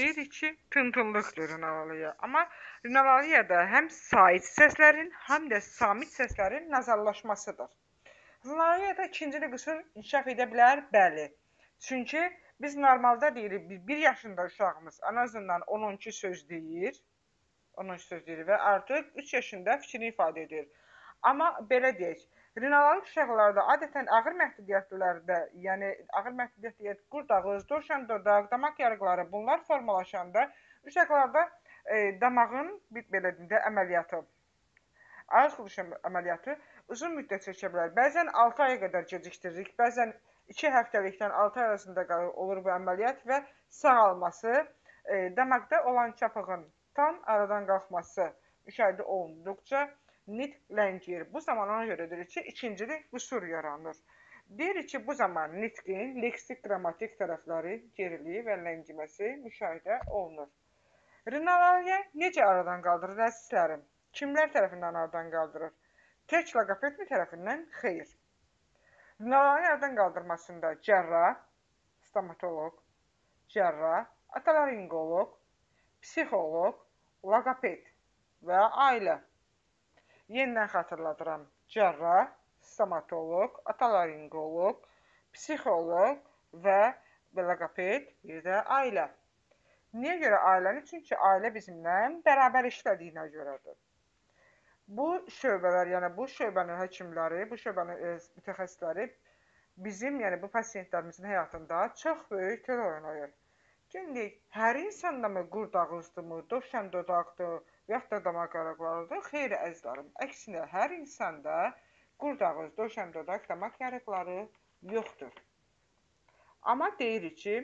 deyirik ki, tıntınlıqdır rinalaliya. Amma rinaliyada həm sait səslərin, həm də samit səslərin nazallaşmasıdır. Rinaliyada ikincili qüsur inkişaf edə bilər, bəli. Çünki biz normalda deyirik, 1 yaşında uşağımız ən azından 10-12 söz deyir. 10-12 söz deyir və artıq 3 yaşında fikrini ifadə edir. Amma belə deyək, Rinalari uşaqlarda adətən ağır məhdudiyyətlilərdə, yəni ağır məhdudiyyət deyək, qurd ağız, dovşan dodaq, damaq yarıqları bunlar formalaşanda uşaqlarda e, damağın belə deyim də əməliyyatı ağız quruşu əməliyyatı uzun müddət çəkə bilər. Bəzən 6 aya qədər gecikdiririk, bəzən 2 həftəlikdən 6 ay arasında olur bu əməliyyat və sağalması, e, damaqda olan çapığın tam aradan qalxması müşahidə olunduqca nit ləngiyir. Bu zaman ona görə deyirik ki, ikincili qüsur yaranır. Deyirik ki, bu zaman nitqin leksik qrammatik tərəfləri geriliyi və ləngiməsi müşahidə olunur. Rinalariya necə aradan qaldırır əzizlərim? Kimlər tərəfindən aradan qaldırır? Tək loqopedmi tərəfindən? Xeyr. Rinalariya aradan qaldırmasında cərrah, stomatoloq, cərrah, otolaringoloq, psixoloq, loqoped və ailə Yenidən xatırladıram. Cərrah, stomatoloq, otolaringoloq, psixoloq və loqoped, bir də ailə. Niyə görə ailəni? Çünki ailə bizimlə bərabər işlədiyinə görədir. Bu şöbələr, yəni bu şöbənin həkimləri, bu şöbənin e, mütəxəssisləri bizim, yəni bu pasientlərimizin həyatında çox böyük rol oynayır. Şimdi hər insanda mı qurd ağızdırmı, dovşan dodaqdır, və yaxud da damaq yarıqlarıdır? Xeyr, əzizlərim. Əksinə, hər insanda qurd ağız, dovşan dodaq, damaq yarıqları yoxdur. Amma deyirik ki,